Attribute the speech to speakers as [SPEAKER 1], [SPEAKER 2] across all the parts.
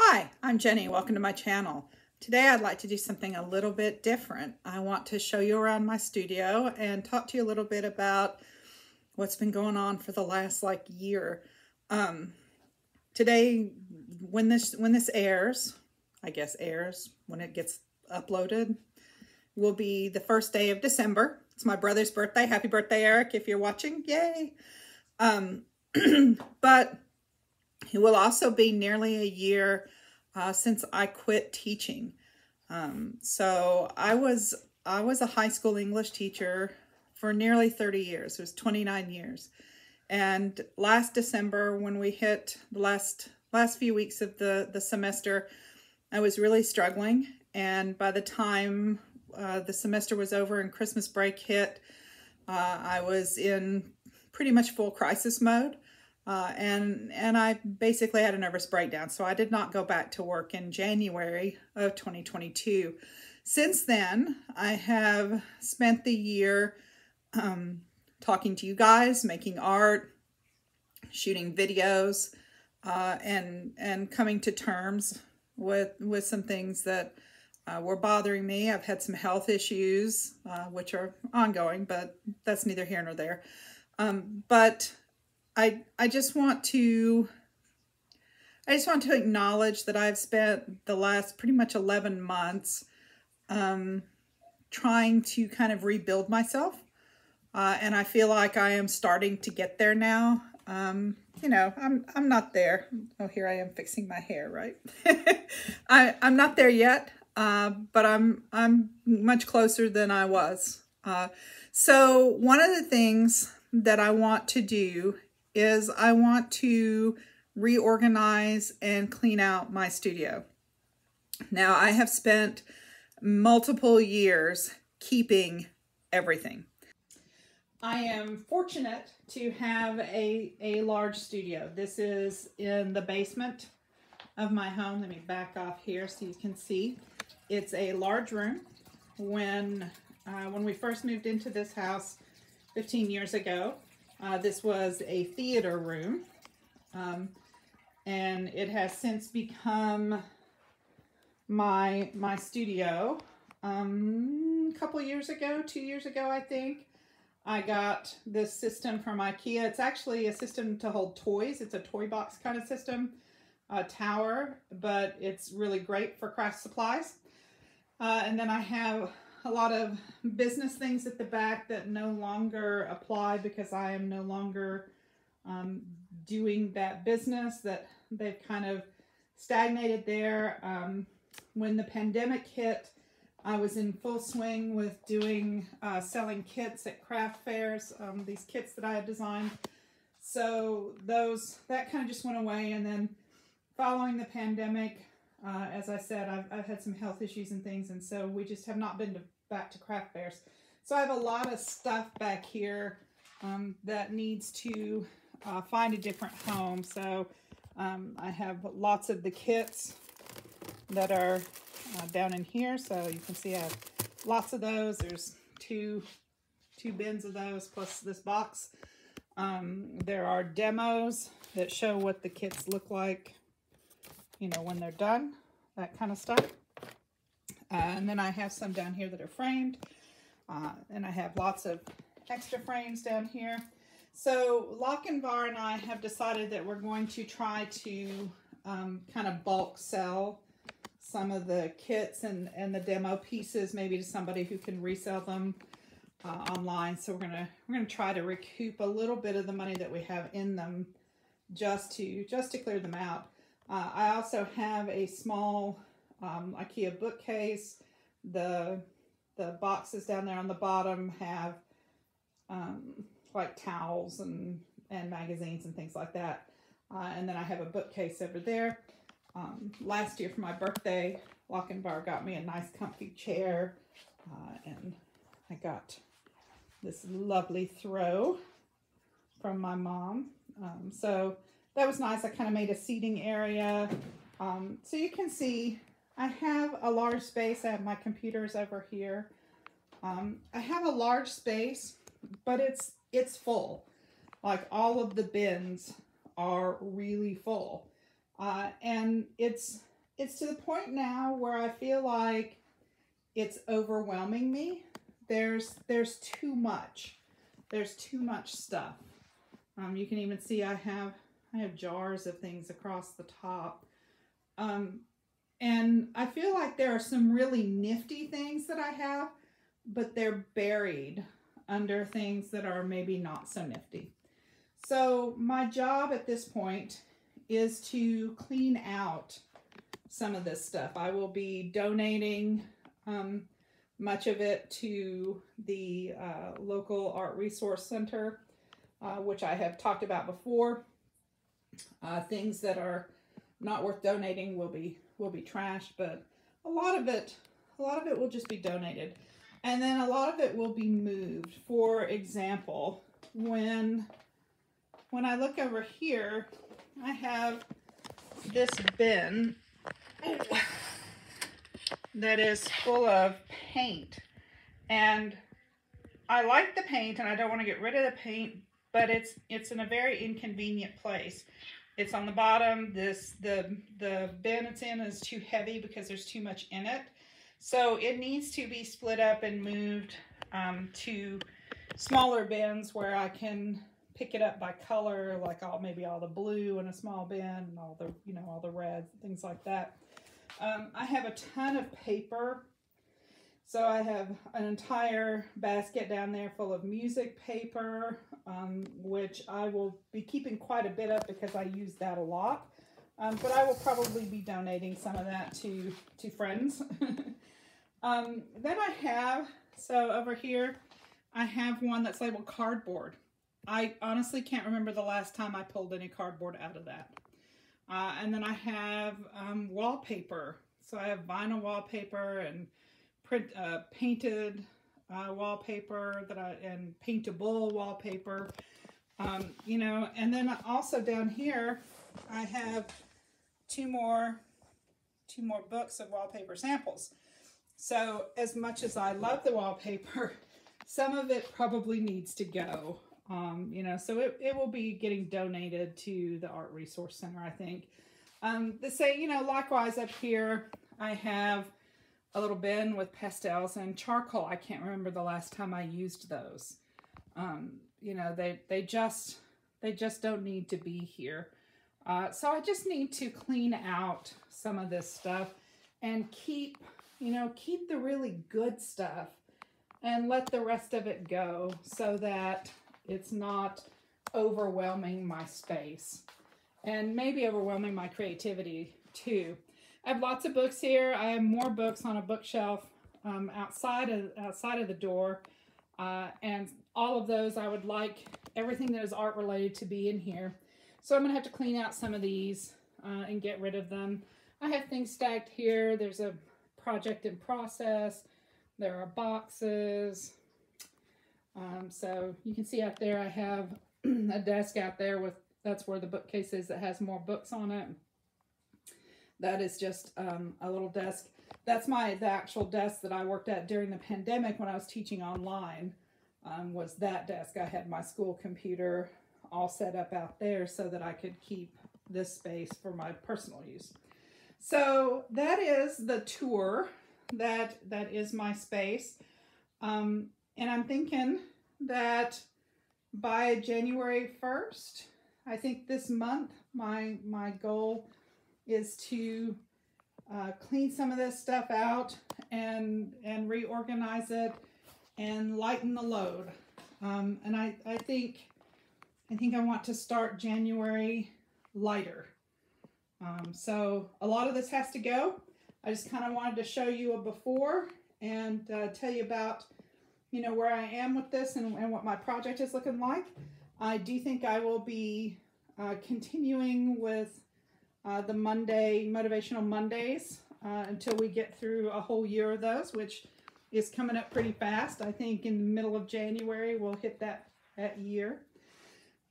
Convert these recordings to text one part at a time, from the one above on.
[SPEAKER 1] Hi, I'm Jenny. Welcome to my channel. Today I'd like to do something a little bit different. I want to show you around my studio and talk to you a little bit about what's been going on for the last like year. Um, today, when this when this airs, I guess airs, when it gets uploaded, will be the first day of December. It's my brother's birthday. Happy birthday, Eric, if you're watching. Yay! Um, but it will also be nearly a year uh, since I quit teaching. Um, so I was I was a high school English teacher for nearly 30 years. It was 29 years. And last December, when we hit the last last few weeks of the, the semester, I was really struggling. And by the time uh, the semester was over and Christmas break hit, uh, I was in pretty much full crisis mode. Uh, and and I basically had a nervous breakdown. So I did not go back to work in January of 2022. Since then, I have spent the year um, talking to you guys, making art, shooting videos, uh, and and coming to terms with with some things that uh, were bothering me. I've had some health issues, uh, which are ongoing, but that's neither here nor there. Um, but I, I just want to, I just want to acknowledge that I've spent the last pretty much 11 months um, trying to kind of rebuild myself. Uh, and I feel like I am starting to get there now. Um, you know, I'm, I'm not there. Oh, here I am fixing my hair, right? I, I'm not there yet, uh, but I'm, I'm much closer than I was. Uh, so one of the things that I want to do is I want to reorganize and clean out my studio. Now I have spent multiple years keeping everything. I am fortunate to have a, a large studio. This is in the basement of my home. Let me back off here so you can see. It's a large room. When, uh, when we first moved into this house 15 years ago, uh, this was a theater room, um, and it has since become my my studio. Um, a couple years ago, two years ago, I think, I got this system from IKEA. It's actually a system to hold toys. It's a toy box kind of system, a tower, but it's really great for craft supplies. Uh, and then I have a lot of business things at the back that no longer apply because I am no longer um, doing that business that they've kind of stagnated there. Um, when the pandemic hit, I was in full swing with doing uh, selling kits at craft fairs, um, these kits that I had designed. So those that kind of just went away. And then following the pandemic, uh, as I said, I've, I've had some health issues and things, and so we just have not been to, back to craft fairs. So I have a lot of stuff back here um, that needs to uh, find a different home. So um, I have lots of the kits that are uh, down in here. So you can see I have lots of those. There's two, two bins of those plus this box. Um, there are demos that show what the kits look like you know, when they're done, that kind of stuff. Uh, and then I have some down here that are framed. Uh, and I have lots of extra frames down here. So Lochinvar and I have decided that we're going to try to um, kind of bulk sell some of the kits and, and the demo pieces maybe to somebody who can resell them uh, online. So we're gonna we're gonna try to recoup a little bit of the money that we have in them just to just to clear them out. Uh, I also have a small um, IKEA bookcase. The the boxes down there on the bottom have um, like towels and, and magazines and things like that. Uh, and then I have a bookcase over there. Um, last year for my birthday, Lochinvar got me a nice comfy chair. Uh, and I got this lovely throw from my mom. Um, so that was nice. I kind of made a seating area. Um, so you can see I have a large space. I have my computers over here. Um, I have a large space, but it's it's full. Like all of the bins are really full. Uh, and it's it's to the point now where I feel like it's overwhelming me. There's there's too much. There's too much stuff. Um, you can even see I have I have jars of things across the top. Um, and I feel like there are some really nifty things that I have, but they're buried under things that are maybe not so nifty. So my job at this point is to clean out some of this stuff. I will be donating um, much of it to the uh, local art resource center, uh, which I have talked about before. Uh, things that are not worth donating will be will be trashed, but a lot of it, a lot of it will just be donated. And then a lot of it will be moved. For example, when, when I look over here, I have this bin that is full of paint. And I like the paint and I don't want to get rid of the paint, but it's it's in a very inconvenient place. It's on the bottom. This the the bin it's in is too heavy because there's too much in it. So it needs to be split up and moved um, to smaller bins where I can pick it up by color, like all maybe all the blue in a small bin and all the you know all the red things like that. Um, I have a ton of paper. So I have an entire basket down there full of music paper, um, which I will be keeping quite a bit of because I use that a lot. Um, but I will probably be donating some of that to, to friends. um, then I have, so over here, I have one that's labeled cardboard. I honestly can't remember the last time I pulled any cardboard out of that. Uh, and then I have um, wallpaper. So I have vinyl wallpaper and print uh, painted uh, wallpaper that I and paintable wallpaper. Um, you know, and then also down here I have two more two more books of wallpaper samples. So as much as I love the wallpaper, some of it probably needs to go. Um, you know, so it, it will be getting donated to the Art Resource Center, I think. Um, the say, you know, likewise up here, I have a little bin with pastels and charcoal. I can't remember the last time I used those. Um, you know, they, they just, they just don't need to be here. Uh, so I just need to clean out some of this stuff and keep, you know, keep the really good stuff and let the rest of it go so that it's not overwhelming my space and maybe overwhelming my creativity too. I have lots of books here. I have more books on a bookshelf um, outside of outside of the door, uh, and all of those I would like everything that is art related to be in here. So I'm gonna have to clean out some of these uh, and get rid of them. I have things stacked here. There's a project in process. There are boxes. Um, so you can see out there I have a desk out there with, that's where the bookcase is that has more books on it. That is just um, a little desk. That's my the actual desk that I worked at during the pandemic when I was teaching online. Um, was that desk. I had my school computer all set up out there so that I could keep this space for my personal use. So that is the tour. That that is my space. Um, and I'm thinking that by January 1st, I think this month, my, my goal is to uh, clean some of this stuff out and, and reorganize it and lighten the load. Um, and I, I think, I think I want to start January lighter. Um, so a lot of this has to go. I just kind of wanted to show you a before and uh, tell you about you know, where I am with this and, and what my project is looking like. I do think I will be uh, continuing with uh, the Monday, Motivational Mondays, uh, until we get through a whole year of those, which is coming up pretty fast. I think in the middle of January, we'll hit that, that year.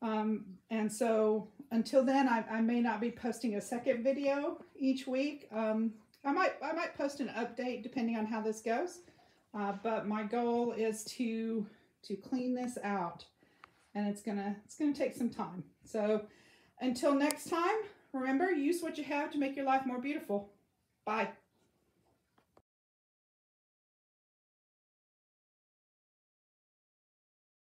[SPEAKER 1] Um, and so until then, I, I, may not be posting a second video each week. Um, I might I might post an update depending on how this goes. Uh, but my goal is to to clean this out and it's gonna it's gonna take some time. So until next time, remember use what you have to make your life more beautiful. Bye.